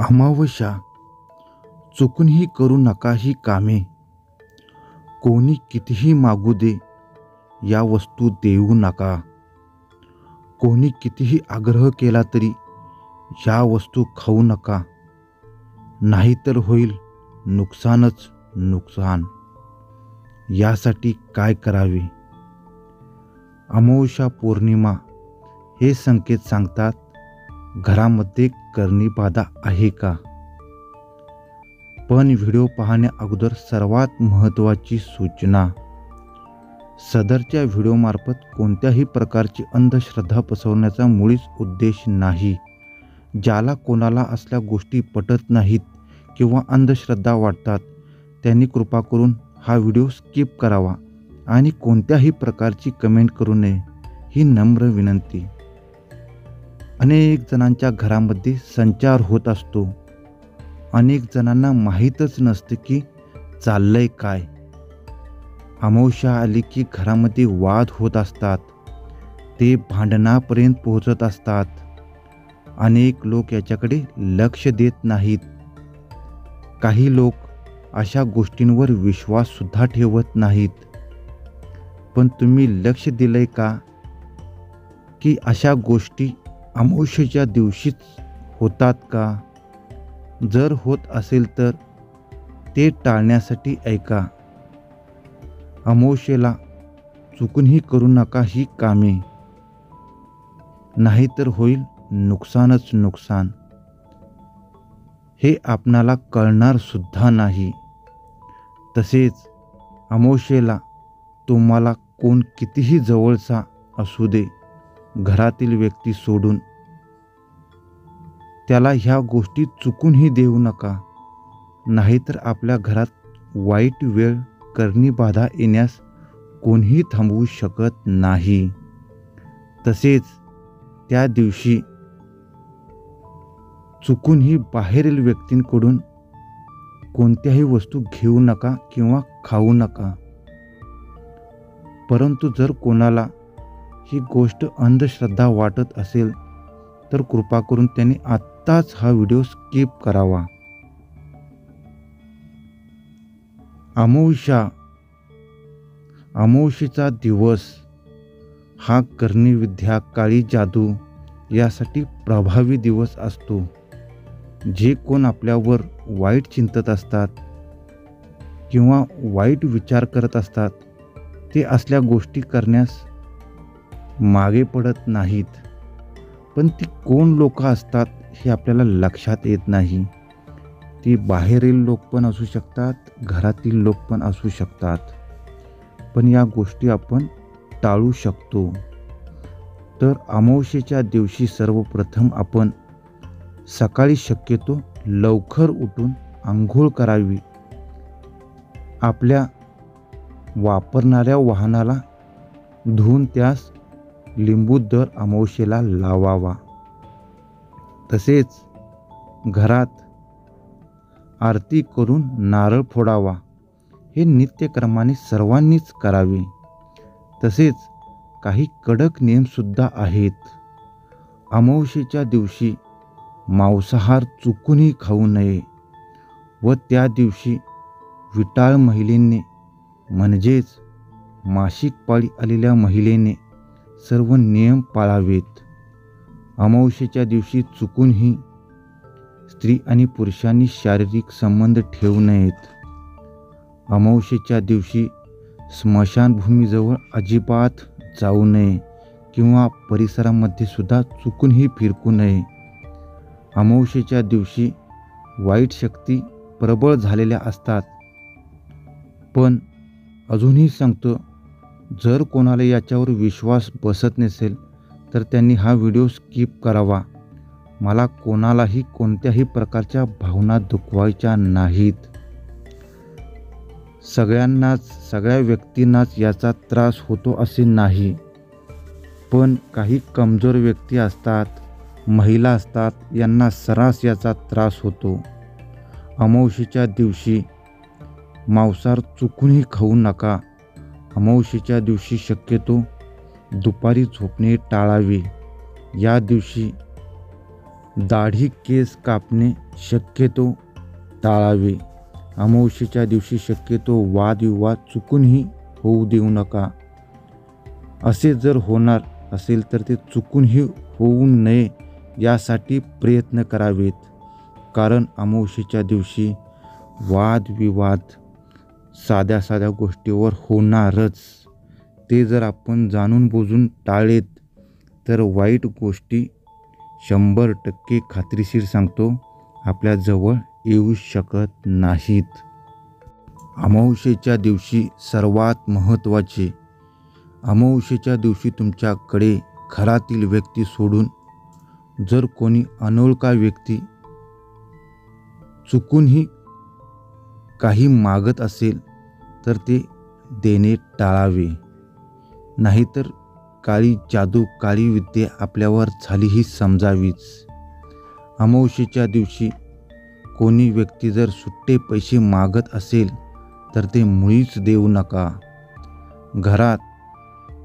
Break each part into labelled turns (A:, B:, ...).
A: अमावस्या. चुकूनही करू नका ही कामे. कोणी कितीही मागू दे या वस्तू देऊ नका. कोणी कितीही आग्रह केला तरी या वस्तू खाऊ नका. नाहीतर होईल नुकसानच नुकसान. यासाठी काय करावे? अमावस्या पौर्णिमा हे संकेत सांगतात घरामध्ये करणीबाधा आहे का? पण व्हिडिओ पाहण्या अगोदर सर्वात महत्त्वाची सूचना. सदरच्या व्हिडिओमार्फत कोणत्याही प्रकारची अंधश्रद्धा पसरवण्याचा मुळीच उद्देश नाही. ज्याला कोणाला असल्या गोष्टी पटत नाहीत किंवा अंधश्रद्धा वाटतात त्यांनी कृपा करून हा व्हिडिओ स्किप करावा आणि कोणत्याही प्रकारची कमेंट करू नये ही नम्र विनंती. अनेक जणांच्या घरामध्ये संचार होत असतो. अनेक जणांना माहीतच नसते की चाललंय काय. अमावश्या आली की घरामध्ये वाद होत असतात. ते भांडणापर्यंत पोहोचत असतात. अनेक लोक याच्याकडे लक्ष देत नाहीत. काही लोक अशा गोष्टींवर विश्वाससुद्धा ठेवत नाहीत. पण तुम्ही लक्ष दिलंय का? की अशा गोष्टी अमावस्येच्या दिवशीच होतात का? जर होत असेल तर ते टाळण्यासाठी ऐका. अमावस्येला चुकूनही करू नका ही कामे. नाहीतर होईल नुकसानच नुकसान. हे आपणाला कळणारसुद्धा नाही. तसेच अमावस्येला तुम्हाला कोण कितीही जवळचा असू दे. घरातील व्यक्ती सोडून. त्याला ह्या गोष्टी चुकूनही देऊ नका. नाहीतर आपल्या घरात वाईट वेळ करणी बाधा येण्यास कोणीही थांबवू शकत नाही. तसेच त्या दिवशी चुकूनही बाहेरील व्यक्तींकडून कोणत्याही वस्तू घेऊ नका किंवा खाऊ नका. परंतु जर कोणाला ही गोष्ट अंधश्रद्धा वाटत असेल तर कृपा करून त्यांनी आत्ताच हा व्हिडिओ स्किप करावा. अमावस्या. अमावस्येचा दिवस. हा कर्णविद्या काळी जादू यासाठी प्रभावी दिवस असतो. जे कोण आपल्यावर वाईट चिंतत असतात किंवा वाईट विचार करत असतात ते असल्या गोष्टी करण्यास मागे पडत नाहीत. पण ती कोण लोक असतात हे आपल्याला लक्षात येत नाही. ती बाहेरील लोक पण असू शकतात घरातील लोक पण असू शकतात. पण या गोष्टी आपण टाळू शकतो. तर अमावस्येच्या दिवशी सर्वप्रथम आपण सकाळी शक्यतो लवकर उठून आंघोळ करावी. आपल्या वापरणाऱ्या वाहनाला धुवून त्यास लिंबू दर अमावशेला लावावा. तसेच घरात आरती करून नारळ फोडावा. हे नित्यक्रमाने सर्वांनीच करावे. तसेच काही कडक नियमसुद्धा आहेत. अमावशेच्या दिवशी मांसाहार चुकूनही खाऊ नये व त्या दिवशी विटाळ महिलेने म्हणजेच मासिक पाळी आलेल्या महिलेने सर्व नियम पाळावेत. अमावस्येच्या दिवशी चुकूनही स्त्री आणि पुरुषांनी शारीरिक संबंध ठेवू नयेत. अमावस्येच्या दिवशी स्मशानभूमीजवळ अजिबात जाऊ नये किंवा परिसरामध्ये सुद्धा चुकूनही फिरकू नये. अमावस्येच्या दिवशी वाईट शक्ती प्रबळ झालेल्या असतात. पण अजूनही सांगतो जर कोणाला याच्यावर विश्वास बसत नसेल तर त्यांनी हा व्हिडिओ स्किप करावा. मला कोणालाही कोणत्याही प्रकारच्या भावना दुखवायच्या नाहीत. सगळ्यांनाच सगळ्या व्यक्तींनाच याचा त्रास होतो असे नाही. पण काही कमजोर व्यक्ती असतात महिला असतात यांना सरास याचा त्रास होतो. अमावशीच्या दिवशी मांसाहार चुकूनही खाऊ नका. अमावस्येच्या दिवशी शक्यतो दुपारी झोपणे टाळावे. या दिवशी दाढी केस कापणे शक्यतो टाळावे. अमावस्येच्या दिवशी शक्यतो वादविवाद चुकूनही होऊ देऊ नका. असे जर होणार असेल तर ते चुकूनही होऊ नये यासाठी प्रयत्न करावेत. कारण अमावस्येच्या दिवशी वादविवाद साध्या साध्या गोष्टीवर होणारच. ते जर आपण जाणून बुजून टाळेत तर वाईट गोष्टी शंभर टक्के खात्रीशीर सांगतो. आपल्याजवळ येऊ शकत नाहीत. अमावस्येच्या दिवशी सर्वात महत्त्वाचे अमावस्येच्या दिवशी तुमच्याकडे घरातील व्यक्ती सोडून जर कोणी अनोळखा व्यक्ती चुकूनही काही मागत असेल तर ते देणे टाळावे. नाहीतर काळी जादू काळी विद्या आपल्यावर झालीही समजावीच. अमावस्येच्या दिवशी कोणी व्यक्ती जर सुट्टे पैसे मागत असेल तर ते मुळीच देऊ नका. घरात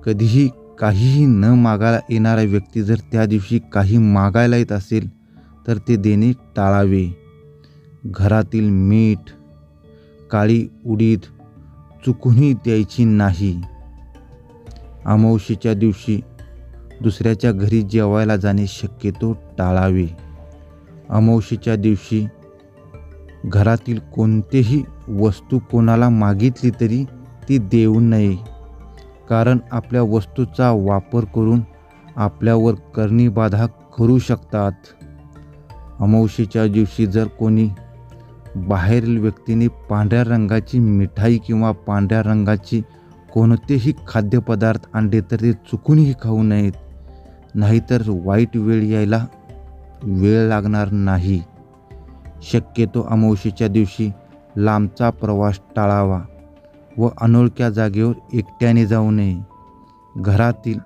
A: कधीही काहीही न मागायला येणारा व्यक्ती जर त्या दिवशी काही मागायला येत असेल तर ते देणे टाळावे. घरातील मीठ काळी उडीद चुकूनही द्यायची नाही. अमावशीच्या दिवशी दुसऱ्याच्या घरी जेवायला जाणे शक्यतो टाळावे. अमावशीच्या दिवशी घरातील कोणतेही वस्तू कोणाला मागितली तरी ती देऊ नये. कारण आपल्या वस्तूचा वापर करून आपल्यावर करणी बाधा करू शकतात. अमावशीच्या दिवशी जर कोणी बाहेरील व्यक्तीने पांढऱ्या रंगाची मिठाई किंवा पांढऱ्या रंगाची कोणतेही खाद्यपदार्थ आणले तर ते चुकूनही खाऊ नयेत. नाहीतर वाईट वेळ यायला वेळ लागणार नाही. शक्यतो अमावशीच्या दिवशी लांबचा प्रवास टाळावा व अनोळख्या जागेवर एकट्याने जाऊ नये. घरातील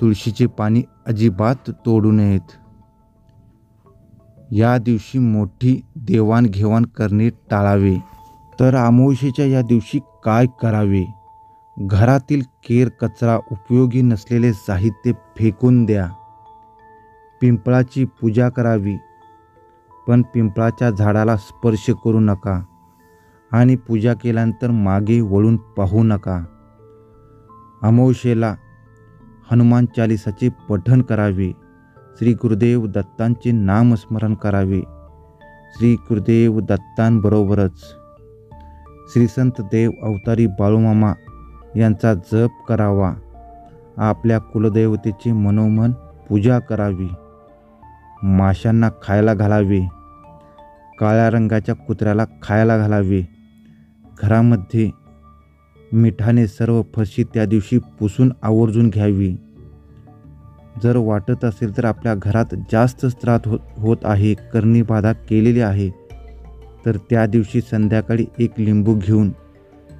A: तुळशीचे पाणी अजिबात तोडू नयेत. या दिवशी मोठी देवाणघेवाण करणे टाळावे. तर अमावस्येच्या या दिवशी काय करावे? घरातील केर कचरा उपयोगी नसलेले साहित्य फेकून द्या. पिंपळाची पूजा करावी. पण पिंपळाच्या झाडाला स्पर्श करू नका आणि पूजा केल्यानंतर मागे वळून पाहू नका. अमावस्येला हनुमान चालिसाचे पठण करावे. श्री गुरुदेव दत्तांचे नामस्मरण करावे. श्री गुरुदेव दत्तांबरोबरच. श्री संत देव अवतारी बाळूमामा यांचा जप करावा. आपल्या कुलदेवतेची मनोमन पूजा करावी. माशांना खायला घालावे. काळ्या रंगाच्या कुत्र्याला खायला घालावे. घरामध्ये मिठाने सर्व फरशी त्या दिवशी पुसून आवर्जून घ्यावी. जर वाटत असेल तर आपल्या घरात जास्त त्रास हो होत आहे कर्णीबाधा केलेली आहे तर त्या दिवशी संध्याकाळी एक लिंबू घेऊन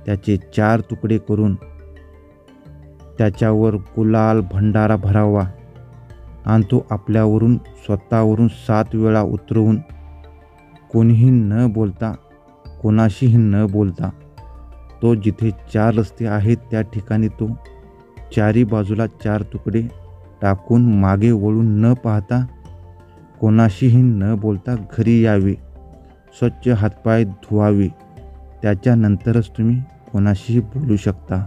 A: त्याचे चार तुकडे करून त्याच्यावर गुलाल भंडारा भरावा आणि तो आपल्यावरून स्वतःवरून सात वेळा उतरवून कोणीही न बोलता कोणाशीही न बोलता तो जिथे चार रस्ते आहेत त्या ठिकाणी तो चारी बाजूला चार तुकडे टाकून मागे वळून न पाहता कोणाशीही न बोलता घरी यावे. स्वच्छ हातपाय धुवावे. त्याच्यानंतरच तुम्ही कोणाशीही बोलू शकता.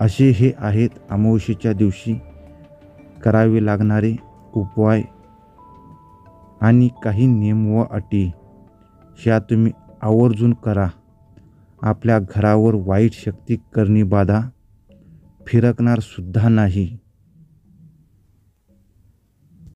A: असे हे आहेत अमावशीच्या दिवशी करावे लागणारे उपाय आणि काही नियम व अटी. ह्या तुम्ही आवर्जून करा. आपल्या घरावर वाईट शक्ती करणी बाधा. फिरकणारसुद्धा नाही.